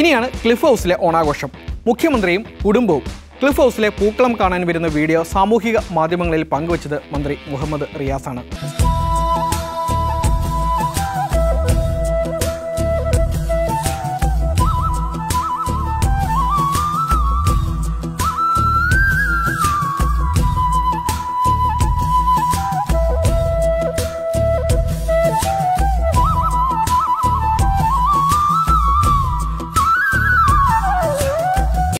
ഇനിയാണ് ക്ലിഫ് ഹൗസിലെ ഓണാഘോഷം. മുഖ്യമന്ത്രിയും കുടുംബവും. ക്ലിഫ് ഹൗസിലെ പൂക്കളം കാണാൻ വരുന്ന വീഡിയോ സാമൂഹിക മാധ്യമങ്ങളിൽ പങ്കുവച്ചത് മന്ത്രി മുഹമ്മദ് റിയാസാണ്.